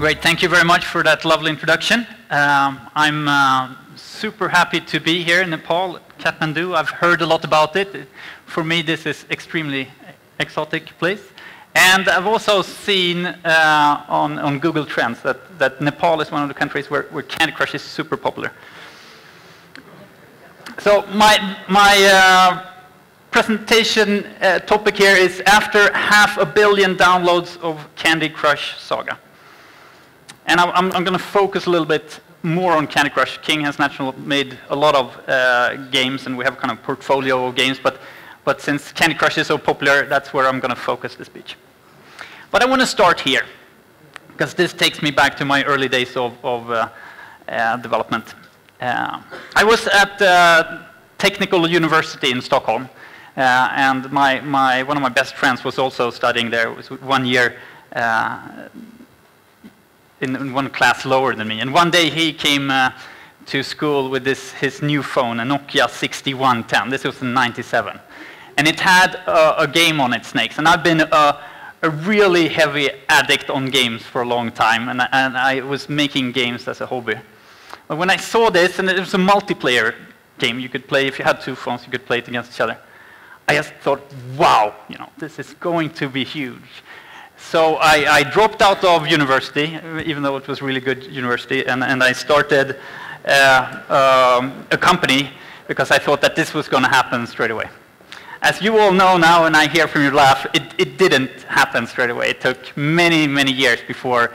Great, thank you very much for that lovely introduction. Um, I'm uh, super happy to be here in Nepal, Kathmandu. I've heard a lot about it. For me, this is extremely exotic place. And I've also seen uh, on, on Google Trends that, that Nepal is one of the countries where, where Candy Crush is super popular. So my, my uh, presentation uh, topic here is after half a billion downloads of Candy Crush Saga. And I'm, I'm going to focus a little bit more on Candy Crush. King has naturally made a lot of uh, games, and we have a kind of portfolio of games, but, but since Candy Crush is so popular, that's where I'm going to focus the speech. But I want to start here, because this takes me back to my early days of, of uh, uh, development. Uh, I was at uh, Technical University in Stockholm, uh, and my, my, one of my best friends was also studying there. It was one year in, in, one class lower than me. And one day he came uh, to school with this, his new phone, a Nokia 6110. This was in 97. And it had a, a game on it, Snakes. And I've been a, a, really heavy addict on games for a long time. And, and I was making games as a hobby. But when I saw this, and it was a multiplayer game, you could play, if you had two phones, you could play it against each other. I just thought, wow, you know, this is going to be huge. So I, I, dropped out of university, even though it was really good university, and, and I started uh, um, a company because I thought that this was going to happen straight away. As you all know now, and I hear from your laugh, it, it didn't happen straight away. It took many, many years before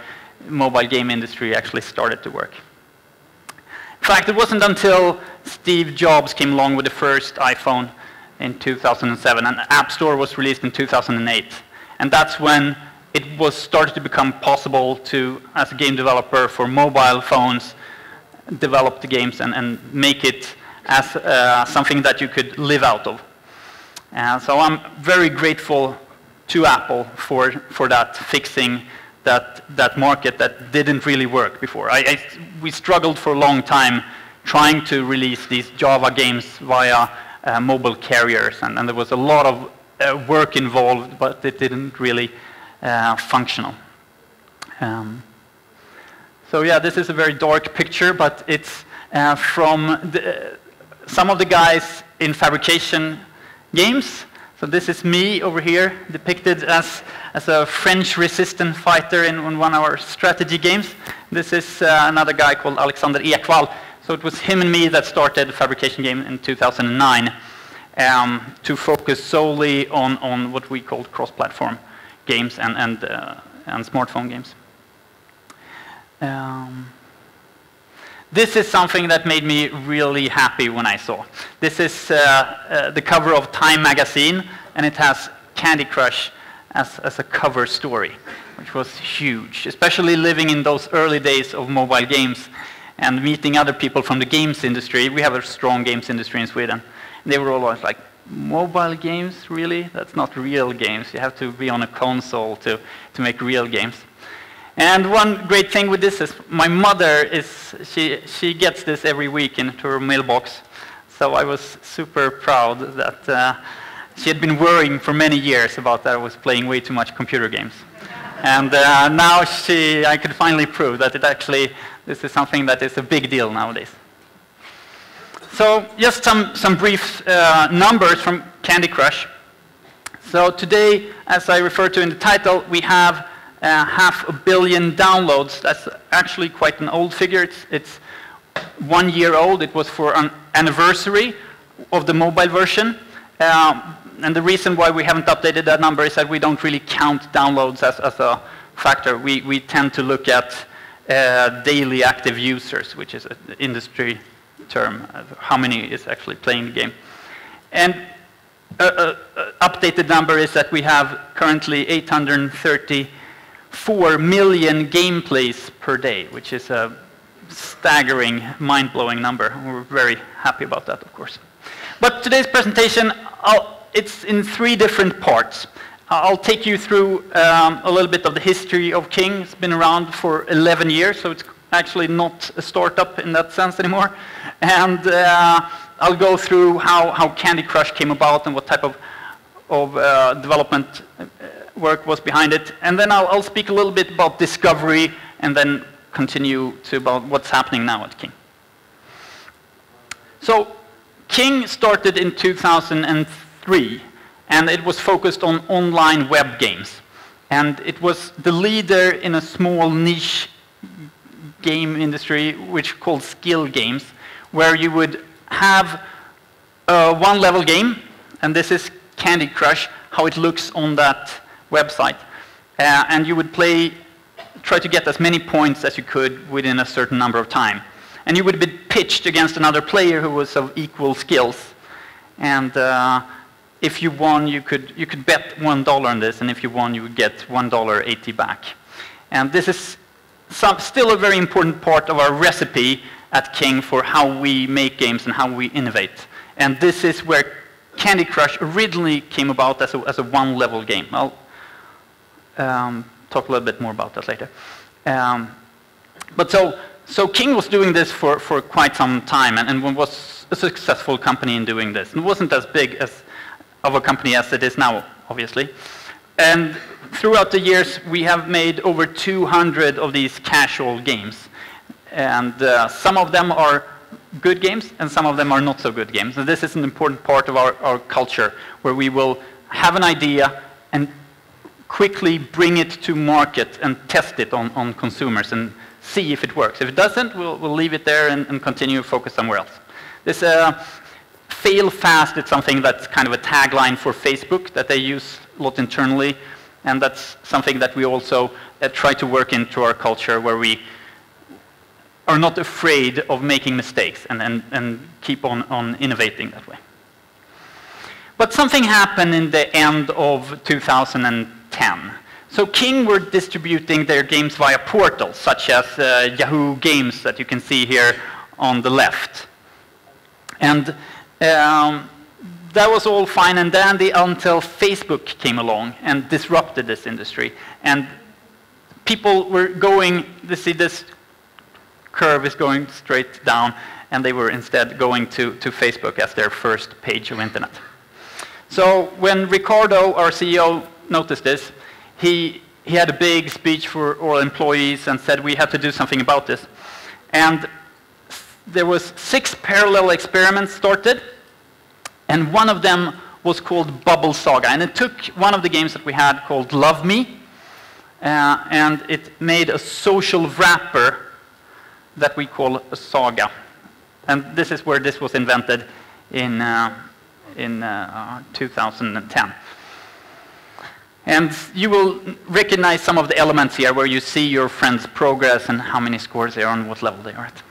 mobile game industry actually started to work. In fact, it wasn't until Steve Jobs came along with the first iPhone in 2007, and the App Store was released in 2008. And that's when it was started to become possible to, as a game developer for mobile phones, develop the games and, and make it as uh, something that you could live out of. Uh, so I'm very grateful to Apple for, for that, fixing that, that market that didn't really work before. I, I, we struggled for a long time trying to release these Java games via uh, mobile carriers, and, and, there was a lot of uh, work involved, but it didn't really uh, functional. Um, so yeah, this is a very dark picture, but it's uh, from the, some of the guys in fabrication games. So this is me over here, depicted as, as a French resistance fighter in, one of our strategy games. This is uh, another guy called Alexander Ekvall. So it was him and me that started fabrication game in 2009 um, to focus solely on, on what we called cross-platform games and, and, uh, and smartphone games. Um, this is something that made me really happy when I saw. This is uh, uh, the cover of Time magazine, and it has Candy Crush as, as a cover story, which was huge, especially living in those early days of mobile games and meeting other people from the games industry. We have a strong games industry in Sweden. They were always like, mobile games, really. That's not real games. You have to be on a console to, to make real games. And one great thing with this is my mother is, she, she gets this every week into her mailbox. So I was super proud that uh, she had been worrying for many years about that I was playing way too much computer games. And uh, now she, I could finally prove that it actually, this is something that is a big deal nowadays. So just some, some brief uh, numbers from Candy Crush. So today, as I refer to in the title, we have uh, half a billion downloads. That's actually quite an old figure. It's, it's one year old. It was for an anniversary of the mobile version. Uh, and the reason why we haven't updated that number is that we don't really count downloads as, as a factor. We, we tend to look at uh, daily active users, which is an industry term, how many is actually playing the game. And updated number is that we have currently 834 million gameplays per day, which is a staggering, mind-blowing number. We're very happy about that, of course. But today's presentation, I'll, it's in three different parts. I'll take you through um, a little bit of the history of King. It's been around for 11 years, so it's actually not a startup in that sense anymore. And uh, I'll go through how, how Candy Crush came about and what type of, of uh, development uh, work was behind it. And then I'll, I'll, speak a little bit about discovery and then continue to about what's happening now at King. So King started in 2003, and it was focused on online web games. And it was the leader in a small niche game industry, which called skill games, where you would have a one-level game, and this is Candy Crush, how it looks on that website. Uh, and you would play, try to get as many points as you could within a certain number of time. And you would be pitched against another player who was of equal skills. And uh, if you won, you could, you could bet $1 on this, and if you won, you would get $1.80 back. And this is some, still a very important part of our recipe at King for how we make games and how we innovate. And this is where Candy Crush originally came about as a, as a one-level game. I'll um, talk a little bit more about that later. Um, but so, so King was doing this for, for quite some time and, and was a successful company in doing this. It wasn't as big as, of a company as it is now, obviously. And throughout the years, we have made over 200 of these casual games. And uh, some of them are good games, and some of them are not so good games. And this is an important part of our, our culture, where we will have an idea and quickly bring it to market and test it on, on consumers and see if it works. If it doesn't, we'll, we'll leave it there and, and continue to focus somewhere else. This uh, fail fast is something that's kind of a tagline for Facebook that they use a lot internally, and that's something that we also uh, try to work into our culture where we are not afraid of making mistakes and, and, and keep on, on innovating that way. But something happened in the end of 2010. So King were distributing their games via portals, such as uh, Yahoo Games that you can see here on the left. And um, that was all fine and dandy until Facebook came along and disrupted this industry. And people were going, they see this curve is going straight down, and they were instead going to, to Facebook as their first page of internet. So when Riccardo, our CEO, noticed this, he, he had a big speech for all employees and said we have to do something about this. And there was six parallel experiments started, and one of them was called Bubble Saga. And it took one of the games that we had called Love Me, uh, and it made a social wrapper that we call a saga. And this is where this was invented in, uh, in uh, 2010. And you will recognize some of the elements here where you see your friend's progress and how many scores they are and what level they are at.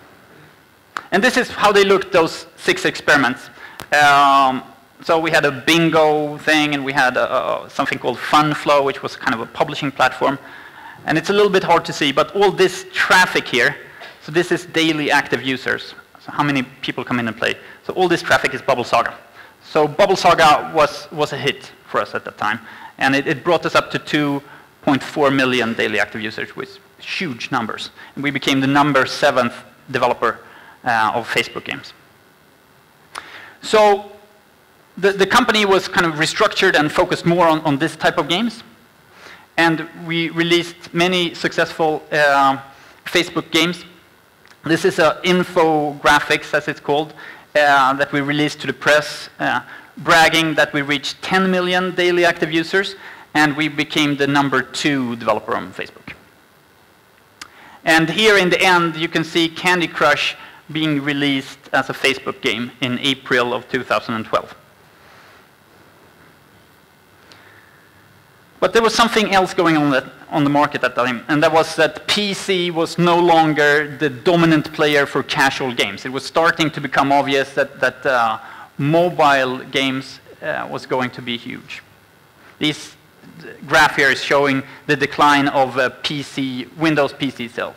And this is how they looked, those six experiments. Um, so we had a bingo thing, and we had a, something called FunFlow, which was kind of a publishing platform. And it's a little bit hard to see, but all this traffic here so this is daily active users. So how many people come in and play. So all this traffic is Bubble Saga. So Bubble Saga was, was a hit for us at that time. And it, it brought us up to 2.4 million daily active users, which huge numbers. And we became the number seventh developer uh, of Facebook games. So the, the company was kind of restructured and focused more on, on this type of games. And we released many successful uh, Facebook games this is an infographics, as it's called, uh, that we released to the press, uh, bragging that we reached 10 million daily active users, and we became the number two developer on Facebook. And here in the end, you can see Candy Crush being released as a Facebook game in April of 2012. But there was something else going on that, on the market at that time, and that was that PC was no longer the dominant player for casual games. It was starting to become obvious that, that uh, mobile games uh, was going to be huge. This graph here is showing the decline of uh, PC, Windows PC sales.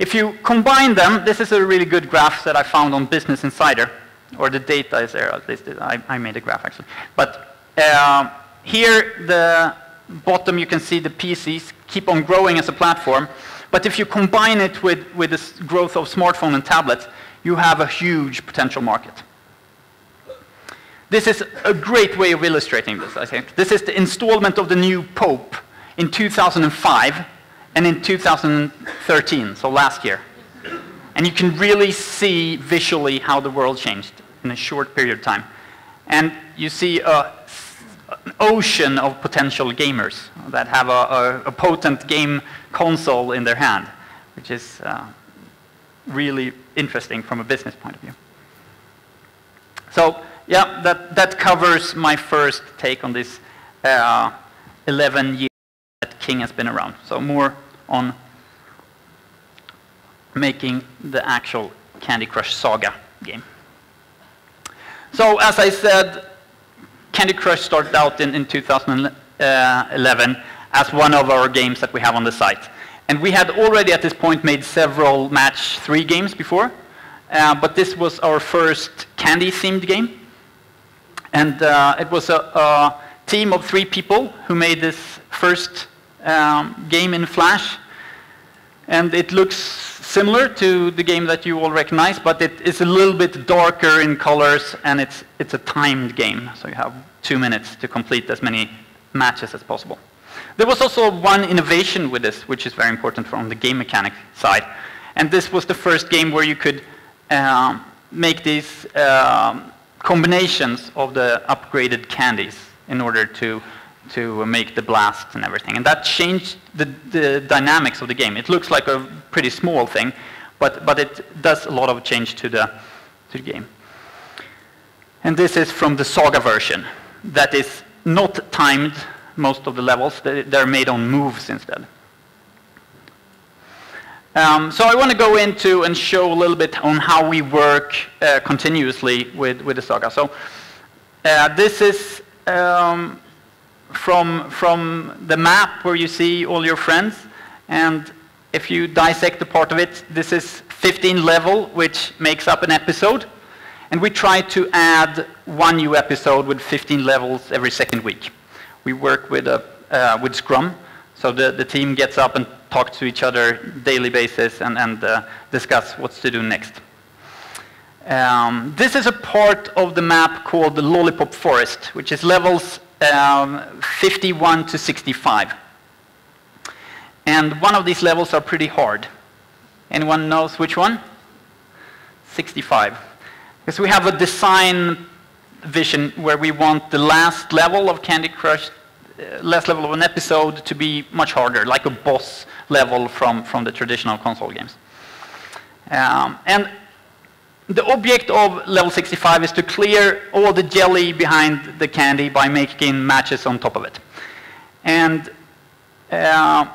If you combine them, this is a really good graph that I found on Business Insider, or the data is there, at least I, I made a graph actually. But uh, here, the bottom, you can see the PCs keep on growing as a platform. But if you combine it with, with this growth of smartphone and tablets, you have a huge potential market. This is a great way of illustrating this, I think. This is the installment of the new Pope in 2005. And in 2013, so last year. And you can really see visually how the world changed in a short period of time. And you see a, an ocean of potential gamers that have a, a, a, potent game console in their hand, which is uh, really interesting from a business point of view. So yeah, that, that covers my first take on this uh, 11 years King has been around. So more on making the actual Candy Crush Saga game. So as I said, Candy Crush started out in, in 2011 as one of our games that we have on the site. And we had already at this point made several match three games before, uh, but this was our first candy-themed game. And uh, it was a, a, team of three people who made this first um, game in Flash. And it looks similar to the game that you all recognize, but it is a little bit darker in colors, and it's, it's a timed game. So you have two minutes to complete as many matches as possible. There was also one innovation with this, which is very important from the game mechanic side. And this was the first game where you could um, make these um, combinations of the upgraded candies in order to to make the blasts and everything. And that changed the, the dynamics of the game. It looks like a pretty small thing, but, but it does a lot of change to the, to the game. And this is from the Saga version. That is not timed, most of the levels. They're made on moves instead. Um, so I want to go into and show a little bit on how we work uh, continuously with, with the Saga. So uh, this is um, from, from the map where you see all your friends. And if you dissect a part of it, this is 15 level, which makes up an episode. And we try to add one new episode with 15 levels every second week. We work with, a, uh, with Scrum, so the, the team gets up and talks to each other daily basis and, and uh, discuss what's to do next. Um, this is a part of the map called the Lollipop Forest, which is levels um, 51 to 65. And one of these levels are pretty hard. Anyone knows which one? 65. Because we have a design vision where we want the last level of Candy Crush, uh, last level of an episode to be much harder, like a boss level from, from the traditional console games. Um, and the object of level 65 is to clear all the jelly behind the candy by making matches on top of it. And uh,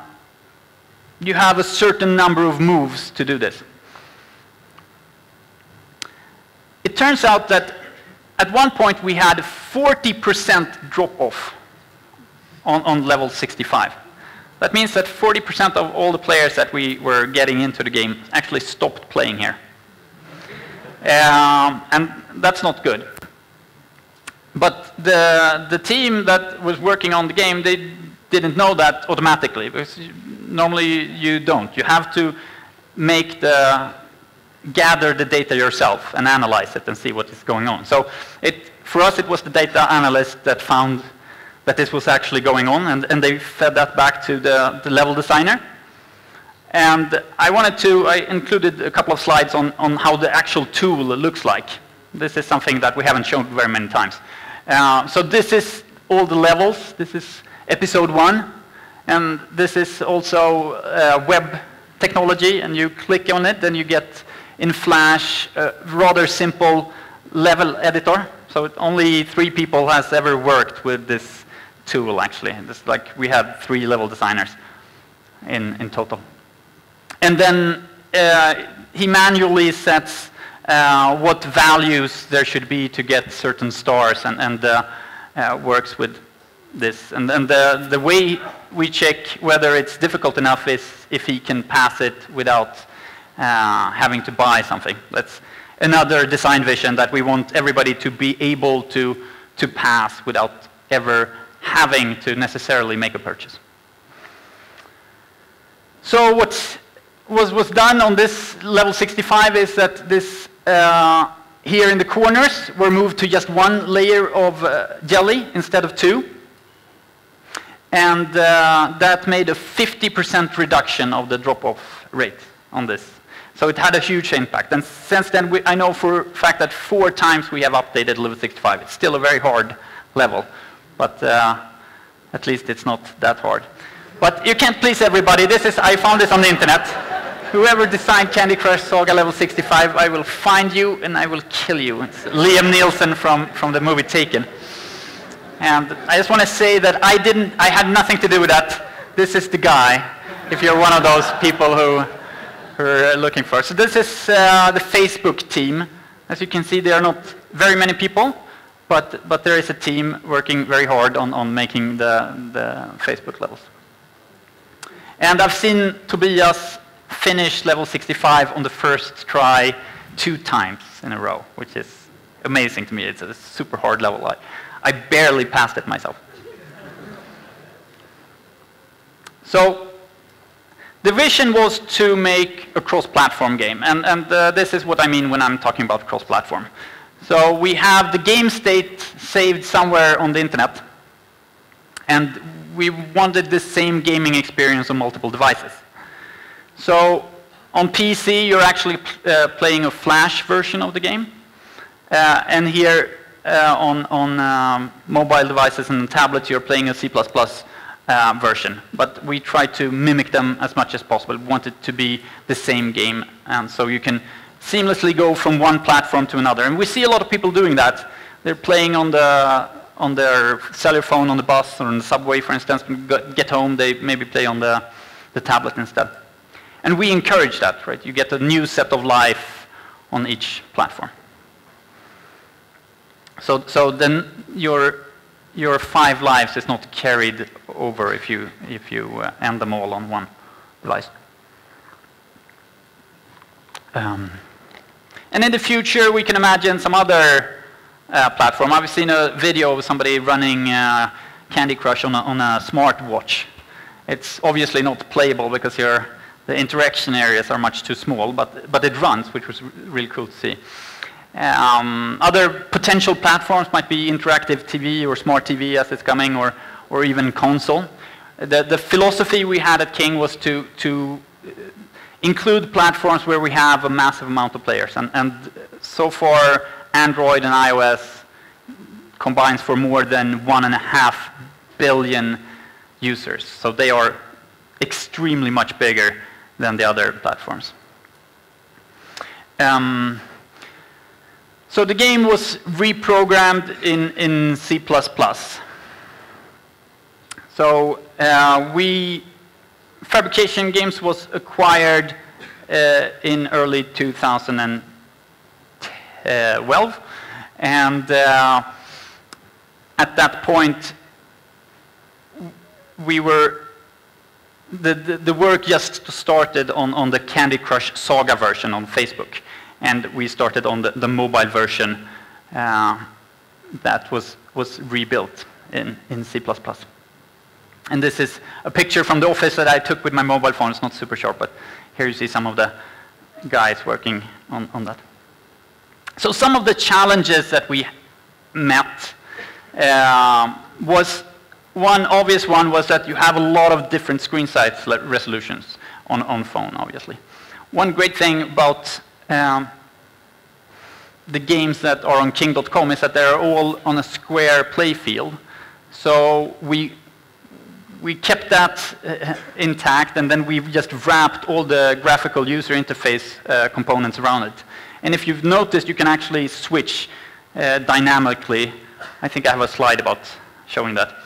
you have a certain number of moves to do this. It turns out that at one point we had 40% drop off on, on level 65. That means that 40% of all the players that we were getting into the game actually stopped playing here. Um, and that's not good. But the, the team that was working on the game, they didn't know that automatically, because normally you don't. You have to make the, gather the data yourself and analyze it and see what is going on. So it, for us, it was the data analyst that found that this was actually going on, and, and they fed that back to the, the level designer. And I wanted to, I included a couple of slides on, on how the actual tool looks like. This is something that we haven't shown very many times. Uh, so this is all the levels. This is episode one. And this is also uh, web technology. And you click on it, and you get in Flash a rather simple level editor. So only three people has ever worked with this tool, actually. It's like we had three level designers in, in total. And then uh, he manually sets uh, what values there should be to get certain stars and, and uh, uh works with this. And, the, the way we check whether it's difficult enough is if he can pass it without uh, having to buy something. That's another design vision that we want everybody to be able to, to pass without ever having to necessarily make a purchase. So what's was, was done on this level 65 is that this uh, here in the corners were moved to just one layer of uh, jelly instead of two. And uh, that made a 50% reduction of the drop-off rate on this. So it had a huge impact. And since then, we, I know for a fact that four times we have updated Level 65. It's still a very hard level, but uh, at least it's not that hard. But you can't please everybody. This is, I found this on the internet. Whoever designed Candy Crush Saga Level 65, I will find you and I will kill you. It's Liam Neeson from, from the movie Taken. And I just want to say that I didn't, I had nothing to do with that. This is the guy, if you're one of those people who, who are looking for. So this is uh, the Facebook team. As you can see, there are not very many people, but, but there is a team working very hard on, on making the, the Facebook levels. And I've seen Tobias finish level 65 on the first try two times in a row, which is amazing to me. It's a super hard level. I, I barely passed it myself. So the vision was to make a cross-platform game, and, and uh, this is what I mean when I'm talking about cross-platform. So we have the game state saved somewhere on the internet, and we wanted the same gaming experience on multiple devices. So on PC, you're actually uh, playing a Flash version of the game, uh, and here uh, on, on um, mobile devices and tablets, you're playing a C++ uh, version. But we try to mimic them as much as possible. We want it to be the same game. And so you can seamlessly go from one platform to another. And we see a lot of people doing that. They're playing on, the, on their cellular phone on the bus or on the subway, for instance. Get home, they maybe play on the, the tablet instead. And we encourage that, right? You get a new set of life on each platform. So, so then your, your five lives is not carried over if you, if you uh, end them all on one device. Um, and in the future, we can imagine some other uh, platform. I've seen a video of somebody running uh, Candy Crush on a, on a smartwatch. It's obviously not playable because your, the interaction areas are much too small, but, but it runs, which was really cool to see. Um, other potential platforms might be interactive TV or smart TV as it's coming, or, or even console. The, the philosophy we had at King was to, to include platforms where we have a massive amount of players. And, and so far, Android and iOS combines for more than one and a half billion users. So they are extremely much bigger than the other platforms. Um, so the game was reprogrammed in, in C++. So uh, we, Fabrication Games was acquired uh, in early 2012. And uh, at that point, we were, the, the, work just started on, on the Candy Crush Saga version on Facebook and we started on the, the mobile version uh, that was, was rebuilt in, in C++. And this is a picture from the office that I took with my mobile phone. It's not super sharp, but here you see some of the guys working on, on that. So some of the challenges that we met uh, was one obvious one was that you have a lot of different screen size resolutions on, on phone, obviously. One great thing about um, the games that are on king.com is that they're all on a square playfield. So we, we kept that uh, intact and then we just wrapped all the graphical user interface uh, components around it. And if you've noticed, you can actually switch uh, dynamically. I think I have a slide about showing that.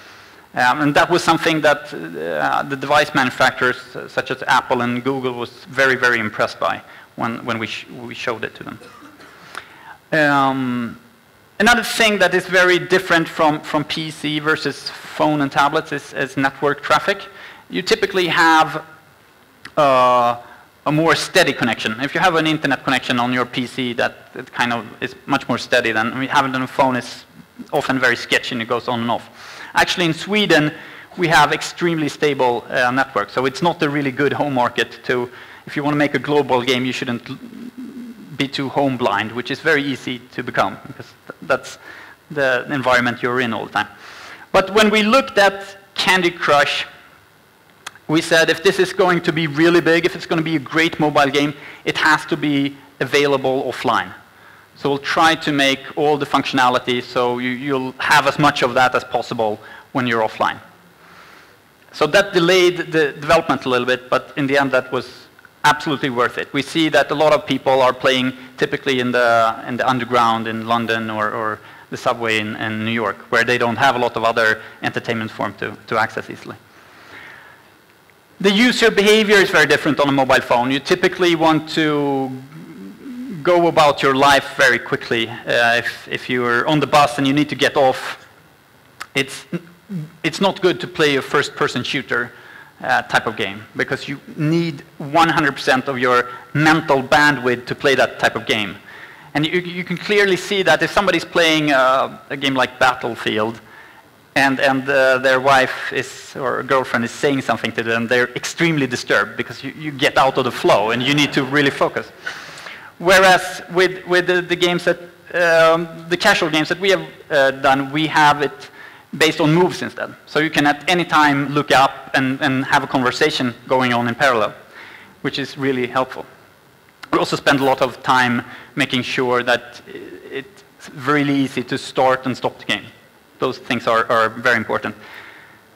Um, and that was something that uh, the device manufacturers, uh, such as Apple and Google, was very, very impressed by when, when we, sh we showed it to them. Um, another thing that is very different from, from PC versus phone and tablets is, is network traffic. You typically have uh, a more steady connection. If you have an internet connection on your PC that, that kind of is much more steady than having it on a phone is often very sketchy and it goes on and off. Actually in Sweden we have extremely stable uh, network so it's not a really good home market to if you want to make a global game, you shouldn't be too home blind, which is very easy to become because that's the environment you're in all the time. But when we looked at Candy Crush, we said if this is going to be really big, if it's going to be a great mobile game, it has to be available offline. So we'll try to make all the functionality so you, will have as much of that as possible when you're offline. So that delayed the development a little bit, but in the end that was absolutely worth it. We see that a lot of people are playing typically in the, in the underground in London or, or the subway in, in, New York, where they don't have a lot of other entertainment form to, to access easily. The user behavior is very different on a mobile phone. You typically want to go about your life very quickly. Uh, if, if you're on the bus and you need to get off, it's, it's not good to play a first-person shooter uh, type of game because you need 100% of your mental bandwidth to play that type of game. And you, you can clearly see that if somebody's playing uh, a game like Battlefield and, and uh, their wife is, or girlfriend is saying something to them, they're extremely disturbed because you, you get out of the flow and you need to really focus. Whereas with, with the, the games that, um, the casual games that we have uh, done, we have it based on moves instead. So you can at any time look up and, and have a conversation going on in parallel, which is really helpful. We also spend a lot of time making sure that it's really easy to start and stop the game. Those things are, are very important.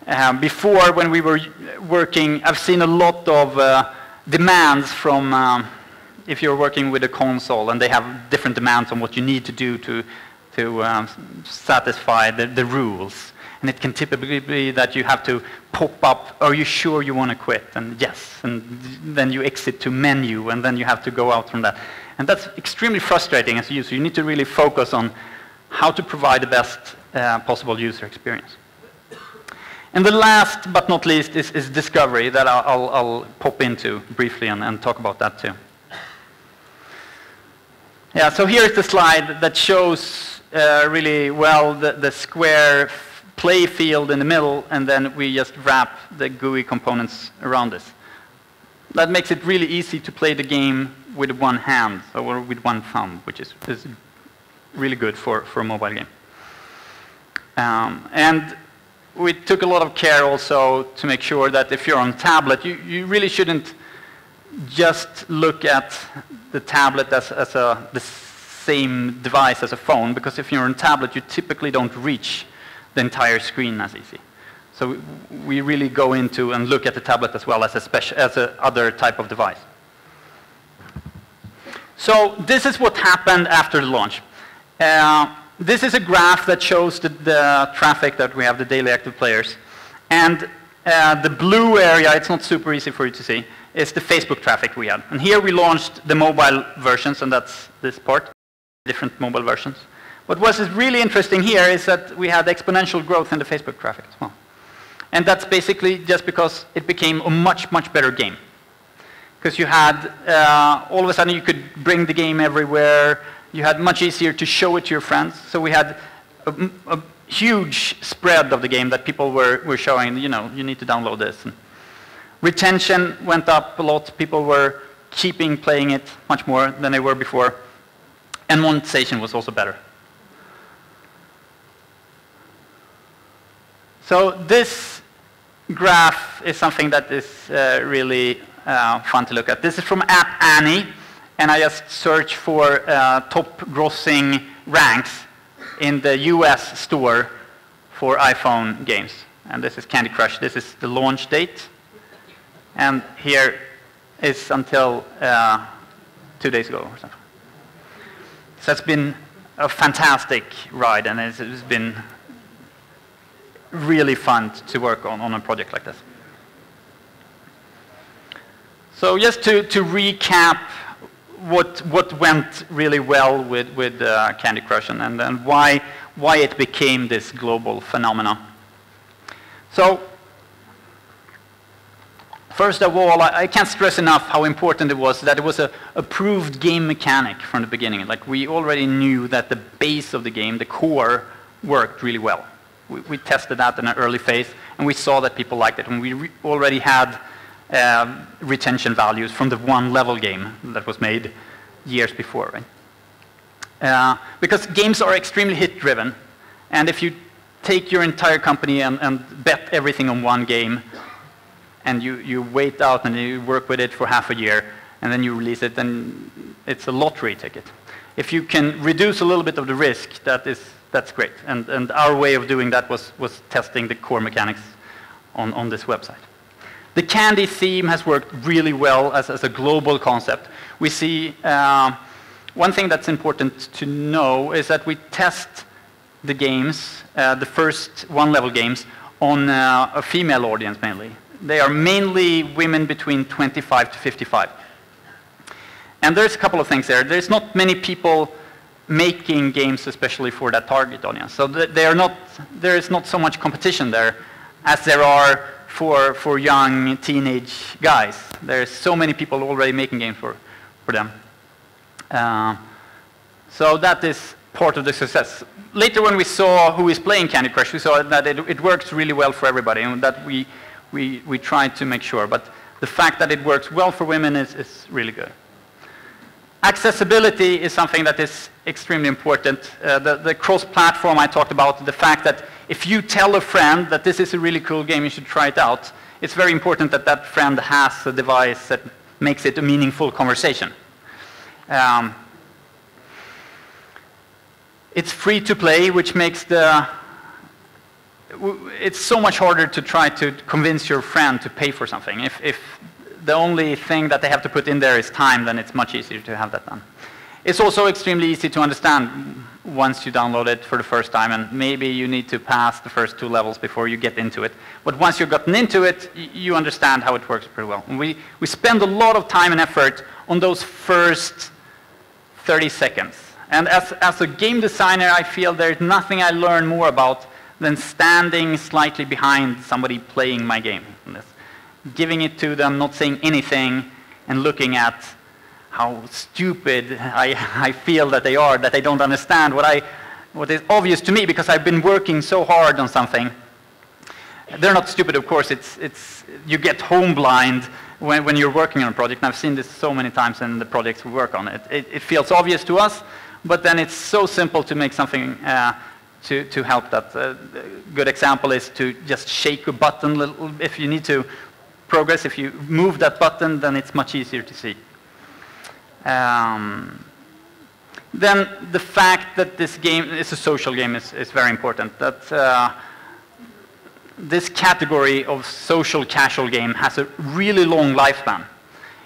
Uh, before, when we were working, I've seen a lot of uh, demands from um, if you're working with a console and they have different demands on what you need to do to, to um, satisfy the, the rules. And it can typically be that you have to pop up, are you sure you want to quit? And yes, and then you exit to menu, and then you have to go out from that. And that's extremely frustrating as a user. You need to really focus on how to provide the best uh, possible user experience. And the last but not least is, is discovery that I'll, I'll, pop into briefly and, and talk about that too. Yeah, so here's the slide that shows uh, really well the, the square play field in the middle, and then we just wrap the GUI components around this. That makes it really easy to play the game with one hand or with one thumb, which is, is really good for, for a mobile game. Um, and we took a lot of care also to make sure that if you're on tablet, you, you really shouldn't just look at the tablet as, as a, the same device as a phone, because if you're on tablet, you typically don't reach the entire screen as easy. So we really go into and look at the tablet as well as a, special, as a other type of device. So this is what happened after the launch. Uh, this is a graph that shows the, the, traffic that we have, the daily active players. And uh, the blue area, it's not super easy for you to see, is the Facebook traffic we had. And here we launched the mobile versions, and that's this part, different mobile versions. What was really interesting here is that we had exponential growth in the Facebook traffic as well. And that's basically just because it became a much, much better game. Because you had, uh, all of a sudden you could bring the game everywhere, you had much easier to show it to your friends. So we had a, a huge spread of the game that people were, were showing, you know, you need to download this. And Retention went up a lot. People were keeping playing it much more than they were before. And monetization was also better. So this graph is something that is uh, really uh, fun to look at. This is from App Annie, and I just search for uh, top grossing ranks in the US store for iPhone games. And this is Candy Crush. This is the launch date. And here is until uh, two days ago or something. So it's been a fantastic ride, and it's, it's been really fun to work on, on a project like this. So just to, to recap what, what went really well with, with uh, Candy Crush and, and why, why it became this global phenomenon. So First of all, I, I, can't stress enough how important it was that it was a approved game mechanic from the beginning. Like we already knew that the base of the game, the core, worked really well. We, we tested that in an early phase, and we saw that people liked it. And we already had uh, retention values from the one level game that was made years before. Right? Uh, because games are extremely hit driven, and if you take your entire company and, and bet everything on one game, and you, you wait out and you work with it for half a year, and then you release it, then it's a lottery ticket. If you can reduce a little bit of the risk, that is, that's great. And, and our way of doing that was, was testing the core mechanics on, on this website. The candy theme has worked really well as, as a global concept. We see uh, one thing that's important to know is that we test the games, uh, the first one-level games, on uh, a female audience mainly. They are mainly women between 25 to 55. And there's a couple of things there. There's not many people making games especially for that target audience. So they are not, there is not so much competition there as there are for, for young teenage guys. There's so many people already making games for, for them. Uh, so that is part of the success. Later when we saw who is playing Candy Crush, we saw that it, it works really well for everybody and that we, we, we tried to make sure. But the fact that it works well for women is, is really good. Accessibility is something that is extremely important. Uh, the, the cross-platform I talked about, the fact that if you tell a friend that this is a really cool game, you should try it out, it's very important that that friend has a device that makes it a meaningful conversation. Um, it's free to play, which makes the it's so much harder to try to convince your friend to pay for something. If, if the only thing that they have to put in there is time, then it's much easier to have that done. It's also extremely easy to understand once you download it for the first time, and maybe you need to pass the first two levels before you get into it. But once you've gotten into it, you understand how it works pretty well. And we, we spend a lot of time and effort on those first 30 seconds. And as, as a game designer, I feel there's nothing I learn more about than standing slightly behind somebody playing my game. Giving it to them, not saying anything, and looking at how stupid I, I feel that they are, that they don't understand what, I, what is obvious to me because I've been working so hard on something. They're not stupid, of course. It's, it's, you get home blind when, when you're working on a project. And I've seen this so many times in the projects we work on. It, it, it feels obvious to us, but then it's so simple to make something uh, to, to help that. Uh, a good example is to just shake a button little, if you need to progress. If you move that button, then it's much easier to see. Um, then the fact that this game is a social game is, is very important. That uh, this category of social casual game has a really long lifespan.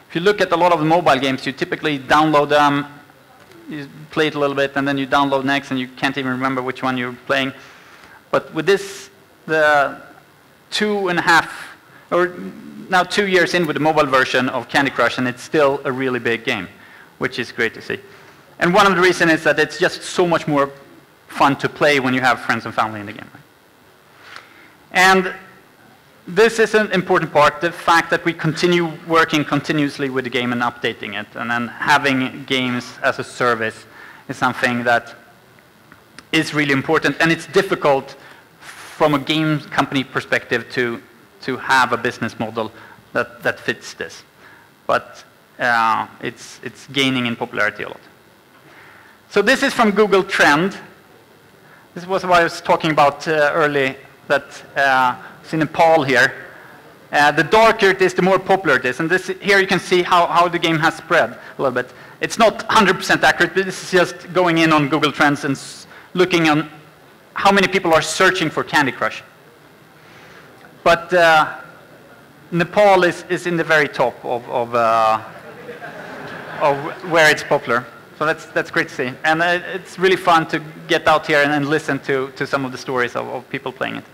If you look at a lot of mobile games, you typically download them, you play it a little bit, and then you download next, and you can't even remember which one you're playing. But with this, the two and a half, or now two years in with the mobile version of Candy Crush, and it's still a really big game which is great to see. And one of the reasons is that it's just so much more fun to play when you have friends and family in the game. And this is an important part, the fact that we continue working continuously with the game and updating it, and then having games as a service is something that is really important, and it's difficult from a game company perspective to, to have a business model that, that fits this. But uh, it's, it's gaining in popularity a lot. So this is from Google Trend. This was what I was talking about uh, early, that uh, in Nepal here. Uh, the darker it is, the more popular it is. And this, here you can see how, how the game has spread a little bit. It's not 100% accurate, but this is just going in on Google Trends and looking on how many people are searching for Candy Crush. But uh, Nepal is, is in the very top of, of uh, of where it's popular. So that's, that's great to see. And uh, it's really fun to get out here and, and listen to, to some of the stories of, of people playing it.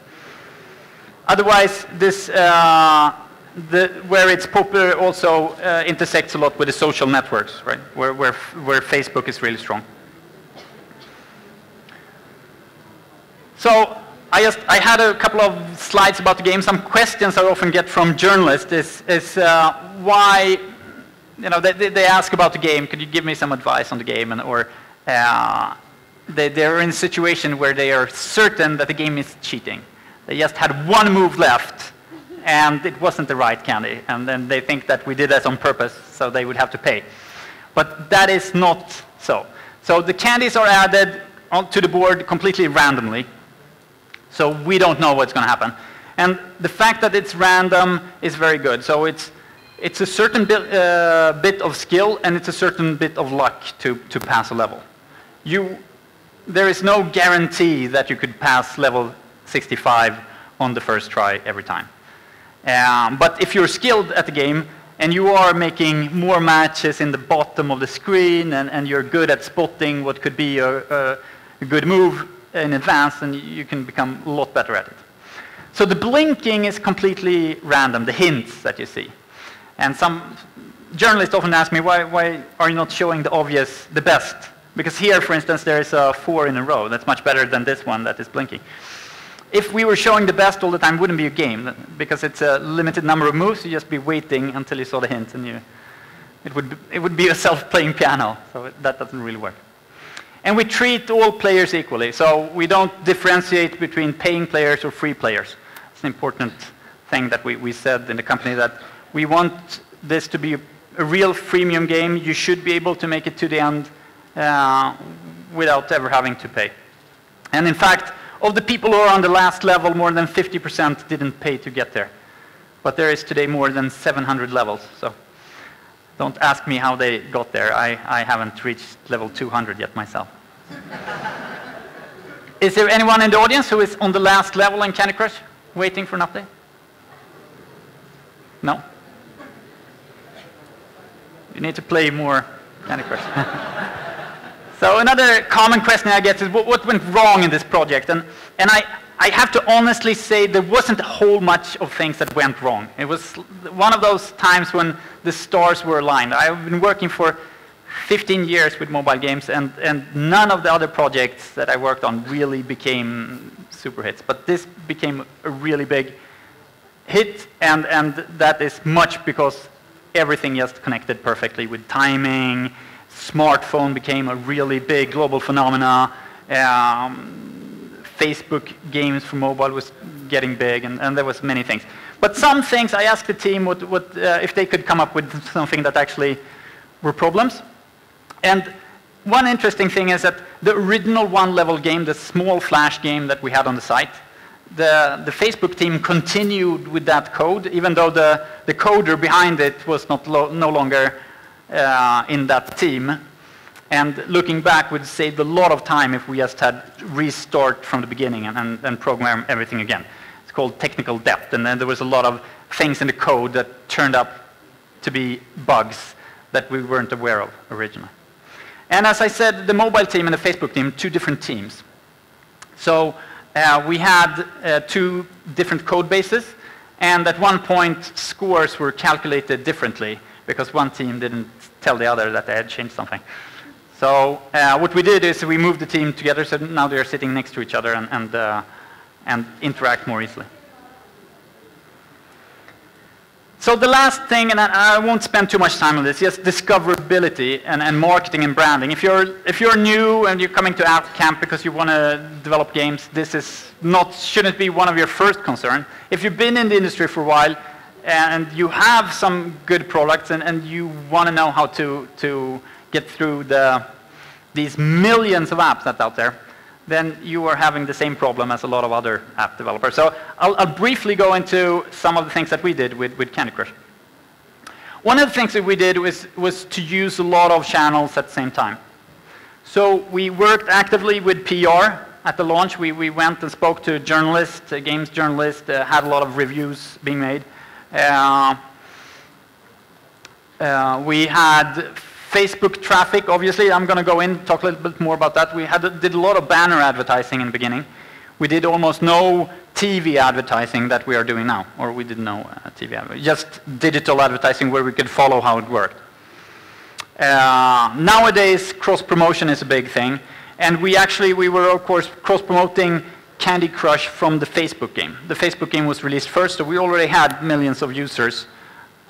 Otherwise, this, uh, the, where it's popular also uh, intersects a lot with the social networks, right? Where, where, where Facebook is really strong. So I just I had a couple of slides about the game. Some questions I often get from journalists is, is uh, why you know, they, they ask about the game, could you give me some advice on the game? And, or uh, they, they're in a situation where they are certain that the game is cheating. They just had one move left, and it wasn't the right candy. And then they think that we did that on purpose, so they would have to pay. But that is not so. So the candies are added to the board completely randomly. So we don't know what's going to happen. And the fact that it's random is very good. So it's, it's a certain bit, uh, bit of skill and it's a certain bit of luck to, to pass a level. You, there is no guarantee that you could pass level 65 on the first try every time. Um, but if you're skilled at the game and you are making more matches in the bottom of the screen and, and you're good at spotting what could be a, a, a good move in advance, then you can become a lot better at it. So the blinking is completely random, the hints that you see. And some journalists often ask me, why, why are you not showing the obvious, the best? Because here, for instance, there is a four in a row. That's much better than this one that is blinking. If we were showing the best all the time, it wouldn't be a game, because it's a limited number of moves. You just be waiting until you saw the hint, and you, it, would, it would be a self-playing piano, so that doesn't really work. And we treat all players equally, so we don't differentiate between paying players or free players It's an important thing that we, we said in the company that we want this to be a, a real freemium game. You should be able to make it to the end uh, without ever having to pay. And in fact, of the people who are on the last level, more than 50% didn't pay to get there. But there is today more than 700 levels. So don't ask me how they got there. I, I haven't reached level 200 yet myself. is there anyone in the audience who is on the last level in Candy Crush? waiting for an update? No? You need to play more Candy Crush. so another common question I get is what, what went wrong in this project? And, and I, I have to honestly say there wasn't a whole much of things that went wrong. It was one of those times when the stars were aligned. I've been working for 15 years with mobile games, and, and none of the other projects that I worked on really became super hits. But this became a really big hit, and, and that is much because everything just connected perfectly with timing. Smartphone became a really big global phenomena. Um, Facebook games for mobile was getting big, and, and there was many things. But some things, I asked the team what, what, uh, if they could come up with something that actually were problems. And one interesting thing is that the original one-level game, the small flash game that we had on the site, the, the Facebook team continued with that code, even though the, the coder behind it was not lo no longer uh, in that team. And looking back, would saved a lot of time if we just had restart from the beginning and, and, and program everything again. It's called technical debt, and then there was a lot of things in the code that turned up to be bugs that we weren't aware of originally. And as I said, the mobile team and the Facebook team, two different teams. So uh, we had uh, two different code bases, and at one point scores were calculated differently because one team didn't tell the other that they had changed something. So uh, what we did is we moved the team together so now they're sitting next to each other and, and, uh, and interact more easily. So the last thing, and I, won't spend too much time on this, is discoverability and, and marketing and branding. If you're, if you're new and you're coming to App Camp because you want to develop games, this is not, shouldn't be one of your first concern. If you've been in the industry for a while and you have some good products and, and you want to know how to, to get through the, these millions of apps that's out there, then you are having the same problem as a lot of other app developers. So I'll, I'll, briefly go into some of the things that we did with, with Candy Crush. One of the things that we did was, was to use a lot of channels at the same time. So we worked actively with PR at the launch. We, we went and spoke to journalists, games journalists, uh, had a lot of reviews being made. Uh, uh we had Facebook traffic, obviously, I'm going to go in, talk a little bit more about that. We had, did a lot of banner advertising in the beginning. We did almost no TV advertising that we are doing now, or we did no uh, TV advertising, just digital advertising where we could follow how it worked. Uh, nowadays, cross-promotion is a big thing, and we actually, we were of course cross-promoting Candy Crush from the Facebook game. The Facebook game was released first, so we already had millions of users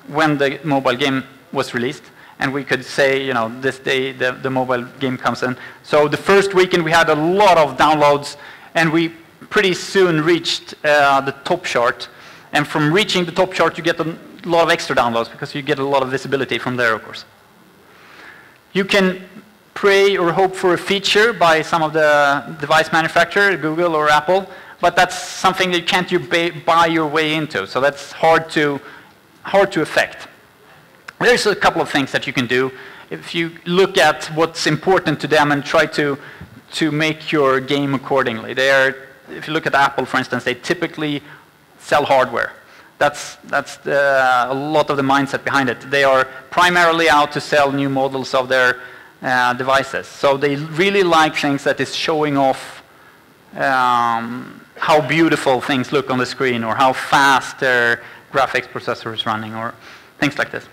when the mobile game was released and we could say, you know, this day the, the mobile game comes in. So the first weekend we had a lot of downloads, and we pretty soon reached uh, the top chart. And from reaching the top chart, you get a lot of extra downloads because you get a lot of visibility from there, of course. You can pray or hope for a feature by some of the device manufacturer, Google or Apple, but that's something that you can't you buy your way into. So that's hard to, hard to affect. There's a couple of things that you can do. If you look at what's important to them and try to, to make your game accordingly. They are, if you look at Apple, for instance, they typically sell hardware. That's, that's the, a lot of the mindset behind it. They are primarily out to sell new models of their uh, devices. So they really like things that is showing off um, how beautiful things look on the screen or how fast their graphics processor is running or things like this.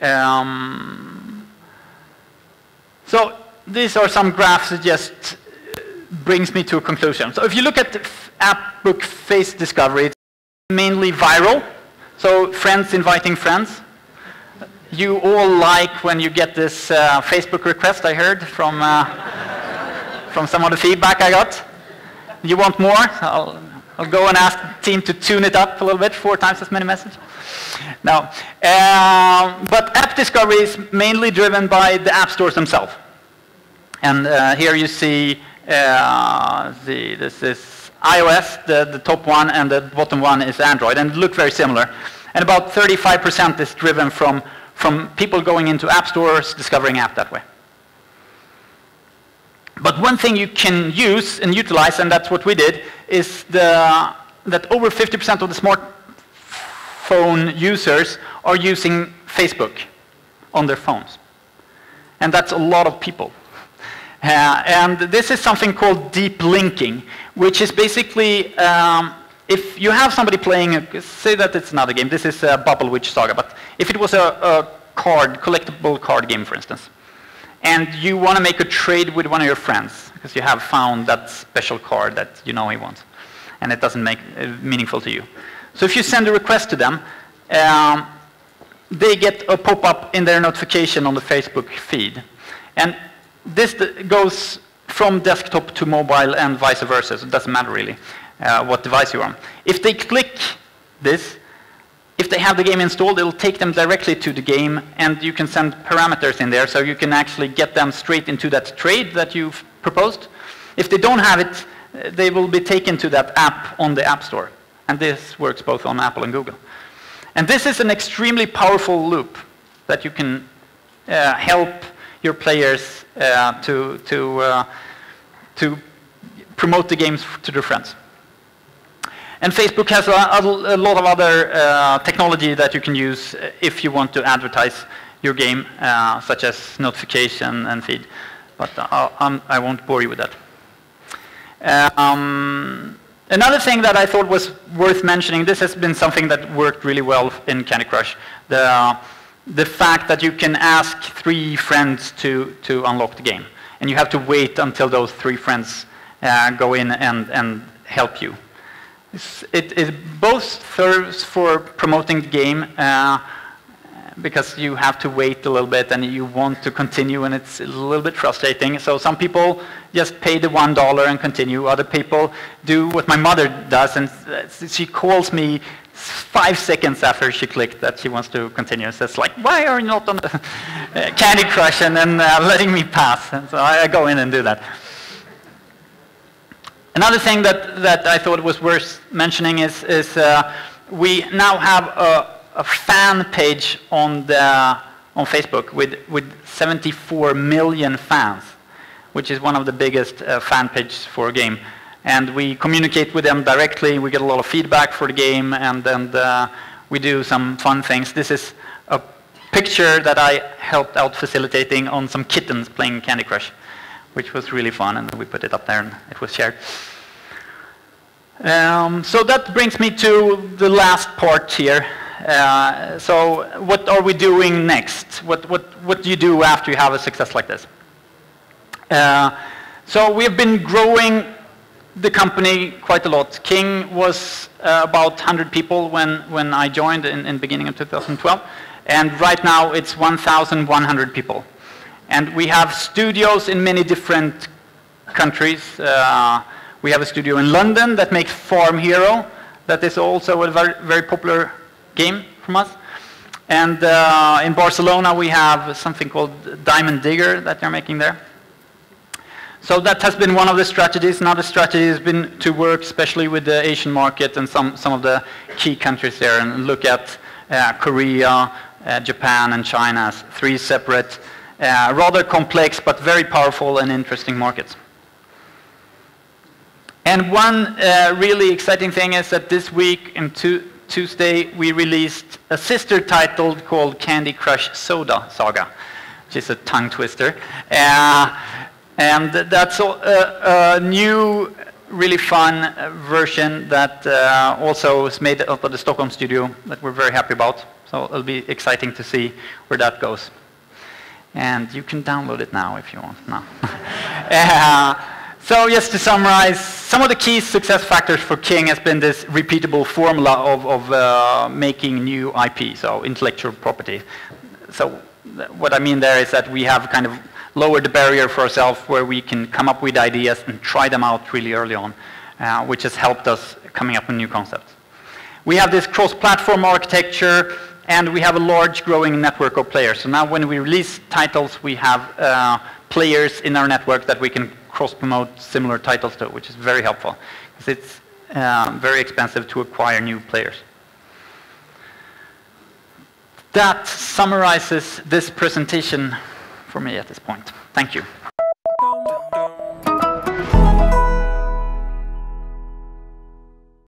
Um, so these are some graphs that just brings me to a conclusion. So if you look at app book face discovery, it's mainly viral. So friends inviting friends. You all like when you get this uh, Facebook request I heard from, uh, from some of the feedback I got. You want more? I'll, I'll go and ask the team to tune it up a little bit, four times as many messages. Now, uh, but app discovery is mainly driven by the app stores themselves. And uh, here you see uh, the, this is iOS, the, the top one, and the bottom one is Android, and look very similar. And about 35% is driven from, from people going into app stores, discovering app that way. But one thing you can use and utilize, and that's what we did, is the, that over 50% of the smartphone users are using Facebook on their phones. And that's a lot of people. Uh, and this is something called deep linking, which is basically um, if you have somebody playing, a, say that it's another game, this is a Bubble Witch Saga, but if it was a, a card, collectible card game, for instance, and you want to make a trade with one of your friends, because you have found that special card that you know he wants, and it doesn't make it uh, meaningful to you. So if you send a request to them, um, they get a pop-up in their notification on the Facebook feed. And this goes from desktop to mobile and vice versa, so it doesn't matter really uh, what device you're on. If they click this, if they have the game installed, it'll take them directly to the game, and you can send parameters in there, so you can actually get them straight into that trade that you've proposed. If they don't have it, they will be taken to that app on the App Store. And this works both on Apple and Google. And this is an extremely powerful loop that you can uh, help your players uh, to, to, uh, to promote the games to their friends. And Facebook has a, a lot of other uh, technology that you can use if you want to advertise your game, uh, such as notification and feed. But I'll, I will not bore you with that. Um, another thing that I thought was worth mentioning, this has been something that worked really well in Candy Crush. The, the fact that you can ask three friends to, to unlock the game. And you have to wait until those three friends uh, go in and, and help you. It, it, both serves for promoting the game uh, because you have to wait a little bit and you want to continue and it's a little bit frustrating. So some people just pay the one dollar and continue. Other people do what my mother does and she calls me five seconds after she clicked that she wants to continue. So it's like, why are you not on the uh, Candy Crush and then uh, letting me pass? And so I, I, go in and do that. Another thing that, that I thought was worth mentioning is, is uh, we now have a, a, fan page on, the, on Facebook with, with 74 million fans, which is one of the biggest uh, fan pages for a game and we communicate with them directly. We get a lot of feedback for the game, and, and uh, we do some fun things. This is a picture that I helped out facilitating on some kittens playing Candy Crush, which was really fun, and we put it up there and it was shared. Um, so that brings me to the last part here. Uh, so what are we doing next? What, what, what do you do after you have a success like this? Uh, so we've been growing the company quite a lot. King was uh, about 100 people when, when I joined in, in beginning of 2012. And right now it's 1,100 people. And we have studios in many different countries. Uh, we have a studio in London that makes Farm Hero. That is also a very, very popular game from us. And uh, in Barcelona we have something called Diamond Digger that they're making there. So that has been one of the strategies. Another strategy has been to work especially with the Asian market and some, some of the key countries there and look at uh, Korea, uh, Japan and China as three separate, uh, rather complex but very powerful and interesting markets. And one uh, really exciting thing is that this week, in Tuesday, we released a sister title called Candy Crush Soda Saga, which is a tongue twister. Uh, and that's a, a, new, really fun version that uh, also was made at the Stockholm studio that we're very happy about. So it'll be exciting to see where that goes. And you can download it now if you want. No. uh, so just to summarize, some of the key success factors for King has been this repeatable formula of, of uh, making new IP, so intellectual property. So what I mean there is that we have kind of lowered the barrier for ourselves where we can come up with ideas and try them out really early on, uh, which has helped us coming up with new concepts. We have this cross-platform architecture, and we have a large growing network of players. So now when we release titles, we have uh, players in our network that we can cross-promote similar titles to, which is very helpful. Because it's uh, very expensive to acquire new players. That summarizes this presentation for me at this point. Thank you.